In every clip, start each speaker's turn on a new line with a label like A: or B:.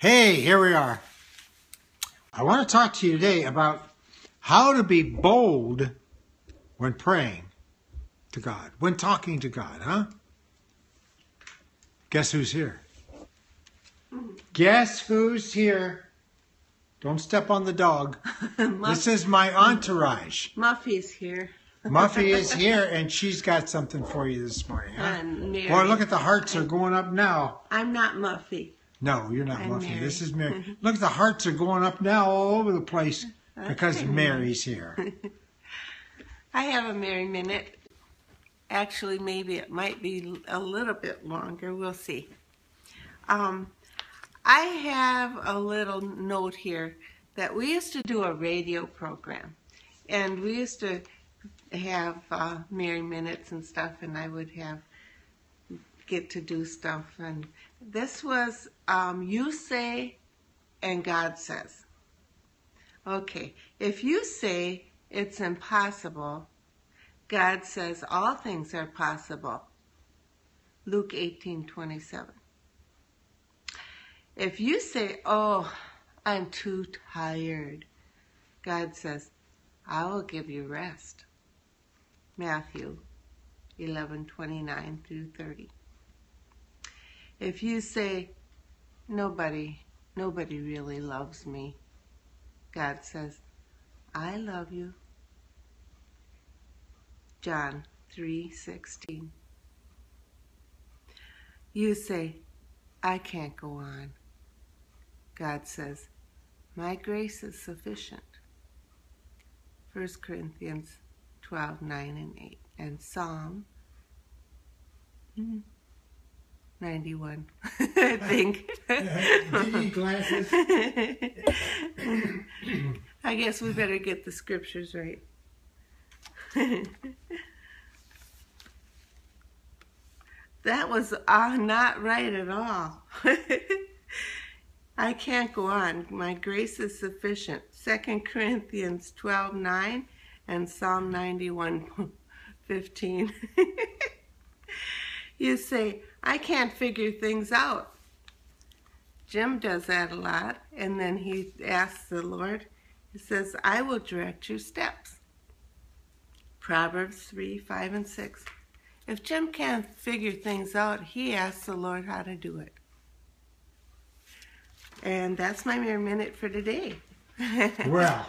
A: Hey, here we are. I want to talk to you today about how to be bold when praying to God, when talking to God, huh? Guess who's here? Guess who's here? Don't step on the dog. this is my entourage.
B: Muffy's here.
A: Muffy is here and she's got something for you this morning. Huh? Boy, look at the hearts are going up now.
B: I'm not Muffy.
A: No, you're not
B: I'm
A: Muffy.
B: Mary.
A: This is Mary. Look, the hearts are going up now all over the place because. Mary's here.
B: I have a Mary minute. Actually, maybe it might be a little bit longer. We'll see. Um, I have a little note here that we used to do a radio program, and we used to have uh, Mary minutes and stuff, and I would have get to do stuff. And this was um, you say, and God says. Okay, if you say it's impossible, God says all things are possible. Luke 18 27. If you say, Oh, I'm too tired, God says, I will give you rest. Matthew 11 29 through 30. If you say, Nobody, nobody really loves me, God says, I love you. John 3:16. You say, I can't go on. God says, my grace is sufficient. 1 Corinthians 12, 9 and 8. And Psalm mm, 91, I think.
A: Glasses?
B: I guess we better get the scriptures right. that was uh, not right at all. I can't go on. My grace is sufficient. 2 Corinthians 12 9 and Psalm 91 15. you say, I can't figure things out. Jim does that a lot, and then he asks the Lord, he says, I will direct your steps. Proverbs 3 5 and 6. If Jim can't figure things out, he asks the Lord how to do it. And that's my Mary minute for today.
A: Well,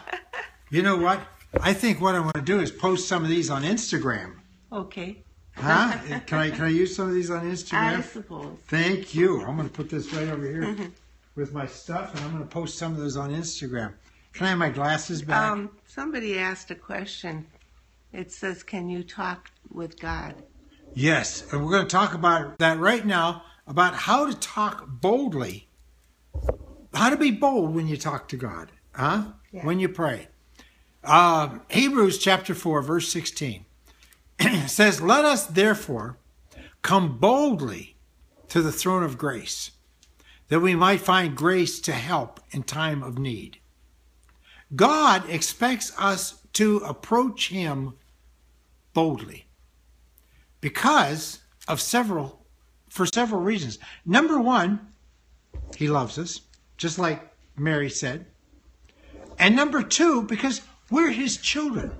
A: you know what? I think what I want to do is post some of these on Instagram.
B: okay,
A: Huh? Can I can I use some of these on Instagram?
B: I suppose.
A: Thank you. I'm going to put this right over here with my stuff, and I'm going to post some of those on Instagram. Can I have my glasses back?
B: Um, somebody asked a question. It says, Can you talk with God?
A: Yes, and we're going to talk about that right now about how to talk boldly. How to be bold when you talk to God, huh?
B: Yeah.
A: When you pray. Um, Hebrews chapter 4, verse 16 says, Let us therefore come boldly to the throne of grace, that we might find grace to help in time of need. God expects us to approach Him boldly because of several for several reasons. Number one, he loves us, just like Mary said. And number two, because we're his children.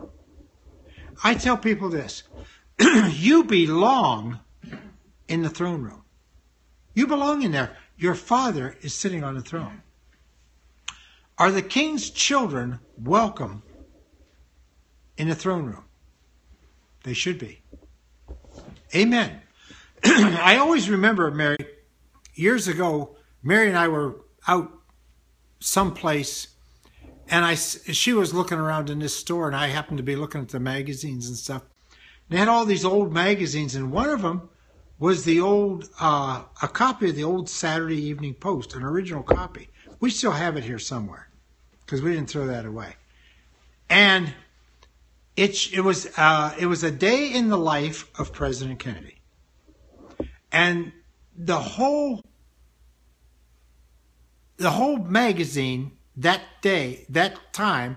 A: I tell people this you belong in the throne room. You belong in there. Your father is sitting on the throne. Are the king's children welcome in the throne room? They should be. Amen. I always remember, Mary, years ago, Mary and I were out someplace, and I, she was looking around in this store, and I happened to be looking at the magazines and stuff. They had all these old magazines, and one of them was the old, uh, a copy of the old Saturday Evening Post, an original copy. We still have it here somewhere because we didn't throw that away. And it, it was uh, it was a day in the life of President Kennedy, and the whole the whole magazine that day that time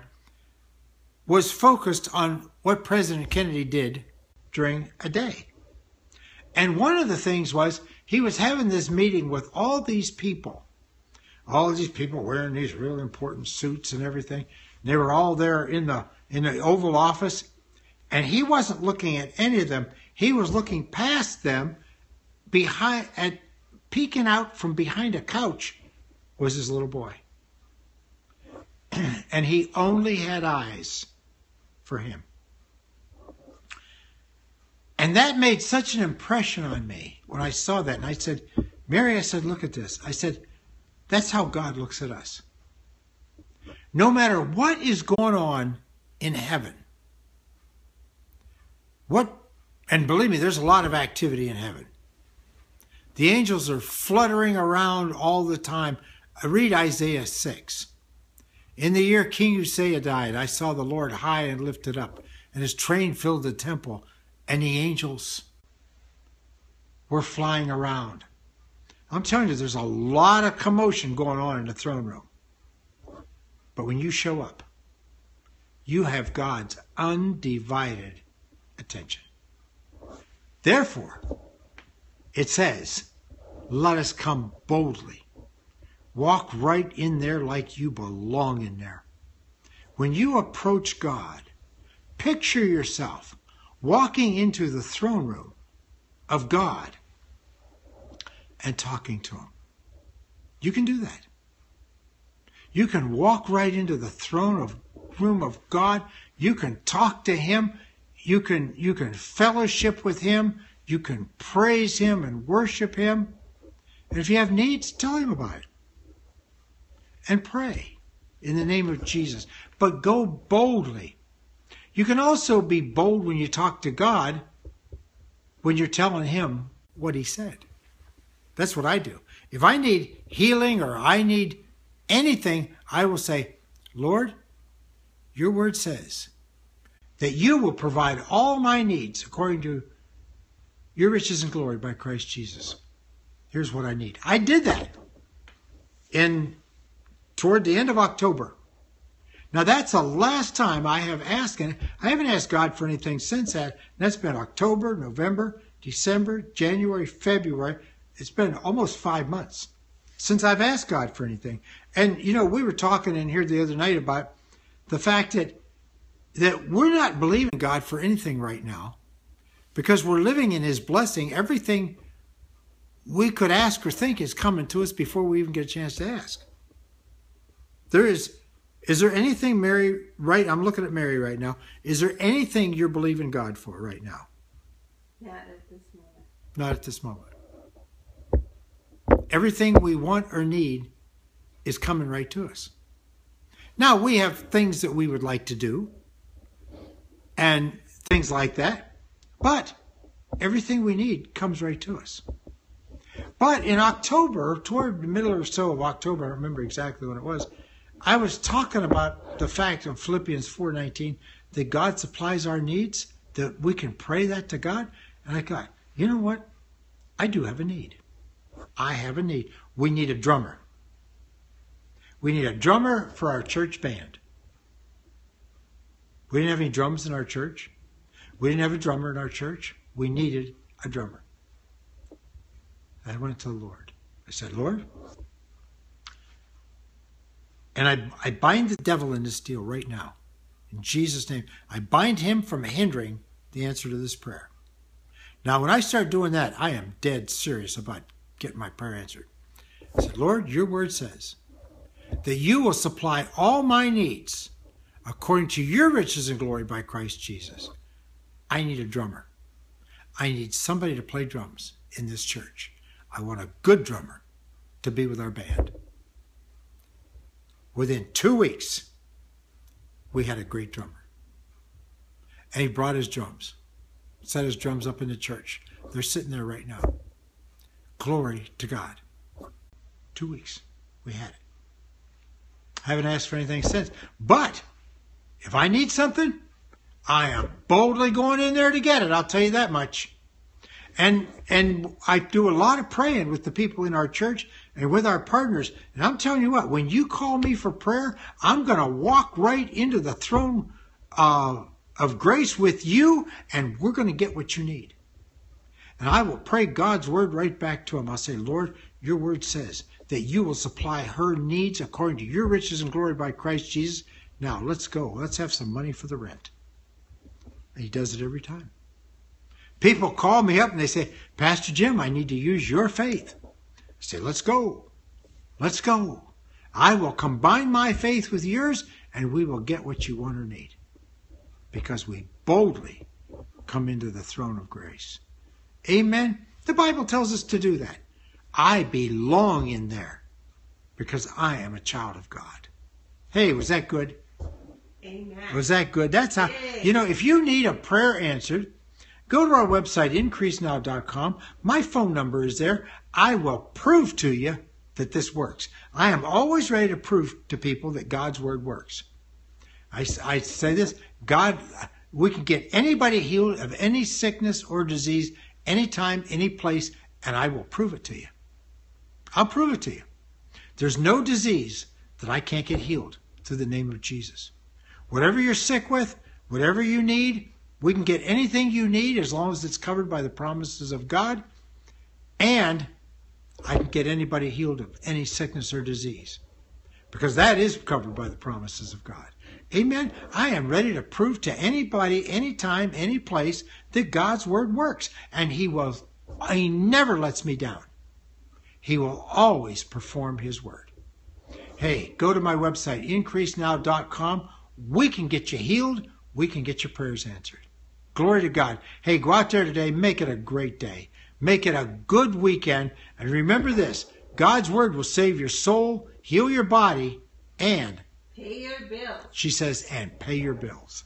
A: was focused on what President Kennedy did during a day, and one of the things was he was having this meeting with all these people all these people wearing these real important suits and everything. And they were all there in the in the Oval Office, and he wasn't looking at any of them. He was looking past them, behind and peeking out from behind a couch was his little boy. and he only had eyes for him. And that made such an impression on me when I saw that. And I said, Mary, I said, look at this. I said, that's how God looks at us. No matter what is going on in heaven, what, and believe me, there's a lot of activity in heaven. The angels are fluttering around all the time. I read Isaiah 6. In the year King Uzziah died, I saw the Lord high and lifted up, and his train filled the temple, and the angels were flying around. I'm telling you, there's a lot of commotion going on in the throne room. But when you show up, you have God's undivided attention. Therefore, it says, let us come boldly. Walk right in there like you belong in there. When you approach God, picture yourself walking into the throne room of God and talking to Him. You can do that. You can walk right into the throne of room of God. You can talk to Him. You can you can fellowship with Him. You can praise Him and worship Him. And if you have needs, tell Him about it. And pray in the name of Jesus. But go boldly. You can also be bold when you talk to God when you're telling Him what He said. That's what I do. If I need healing or I need anything, I will say, Lord, your word says that you will provide all my needs according to your riches and glory by Christ Jesus. Here's what I need. I did that in toward the end of October. Now that's the last time I have asked, and I haven't asked God for anything since that. That's been October, November, December, January, February. It's been almost five months since I've asked God for anything. And you know, we were talking in here the other night about the fact that that we're not believing God for anything right now because we're living in his blessing. Everything we could ask or think is coming to us before we even get a chance to ask. There is is there anything Mary right I'm looking at Mary right now. Is there anything you're believing God for right now?
B: Not at this moment.
A: Not at this moment. Everything we want or need is coming right to us. Now we have things that we would like to do and things like that. But everything we need comes right to us. But in October, toward the middle or so of October, I remember exactly when it was, I was talking about the fact of Philippians 4:19 that God supplies our needs, that we can pray that to God. And I thought, you know what? I do have a need. I have a need. We need a drummer. We need a drummer for our church band. We didn't have any drums in our church. We didn't have a drummer in our church. We needed a drummer. I went to the Lord. I said, Lord, and I, I bind the devil in this deal right now. In Jesus' name. I bind him from hindering the answer to this prayer. Now, when I start doing that, I am dead serious about getting my prayer answered. I said, Lord, your word says that you will supply all my needs according to your riches and glory by Christ Jesus. I need a drummer. I need somebody to play drums in this church. I want a good drummer to be with our band. Within two weeks, we had a great drummer. And he brought his drums, set his drums up in the church. They're sitting there right now. Glory to God. Two weeks, we had it. I haven't asked for anything since. But if I need something, I am boldly going in there to get it. I'll tell you that much. And and I do a lot of praying with the people in our church and with our partners. And I'm telling you what, when you call me for prayer, I'm going to walk right into the throne uh, of grace with you, and we're going to get what you need. And I will pray God's word right back to him. I'll say, Lord, your word says that you will supply her needs according to your riches and glory by Christ Jesus. Now, let's go. Let's have some money for the rent. And he does it every time. People call me up and they say, Pastor Jim, I need to use your faith. I say, let's go. Let's go. I will combine my faith with yours and we will get what you want or need. Because we boldly come into the throne of grace. Amen. The Bible tells us to do that. I belong in there because I am a child of God. Hey, was that good?
B: Amen.
A: Was that good? That's how, you know, if you need a prayer answered, go to our website, increasenow.com. My phone number is there. I will prove to you that this works. I am always ready to prove to people that God's word works. I, I say this God, we can get anybody healed of any sickness or disease anytime, any place, and I will prove it to you. I'll prove it to you. There's no disease that I can't get healed through the name of Jesus. Whatever you're sick with, whatever you need, we can get anything you need as long as it's covered by the promises of God. And I can get anybody healed of any sickness or disease because that is covered by the promises of God. Amen. I am ready to prove to anybody, anytime, any place that God's word works. And He will, He never lets me down. He will always perform His word. Hey, go to my website, increasenow.com. We can get you healed. We can get your prayers answered. Glory to God. Hey, go out there today. Make it a great day. Make it a good weekend. And remember this God's word will save your soul, heal your body, and
B: Pay your bills.
A: she says, and pay your bills.